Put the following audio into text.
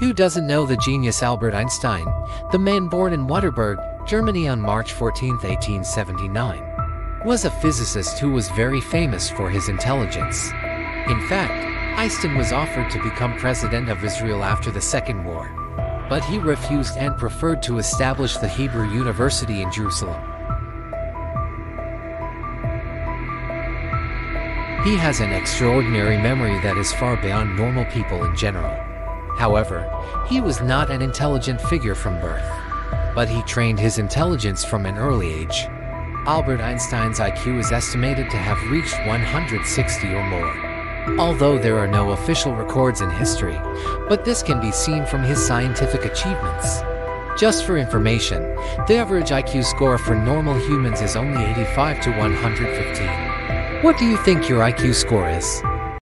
Who doesn't know the genius Albert Einstein, the man born in Württemberg, Germany on March 14, 1879? Was a physicist who was very famous for his intelligence. In fact, Einstein was offered to become president of Israel after the Second War. But he refused and preferred to establish the Hebrew University in Jerusalem. He has an extraordinary memory that is far beyond normal people in general. However, he was not an intelligent figure from birth. But he trained his intelligence from an early age. Albert Einstein's IQ is estimated to have reached 160 or more. Although there are no official records in history, but this can be seen from his scientific achievements. Just for information, the average IQ score for normal humans is only 85 to 115. What do you think your IQ score is?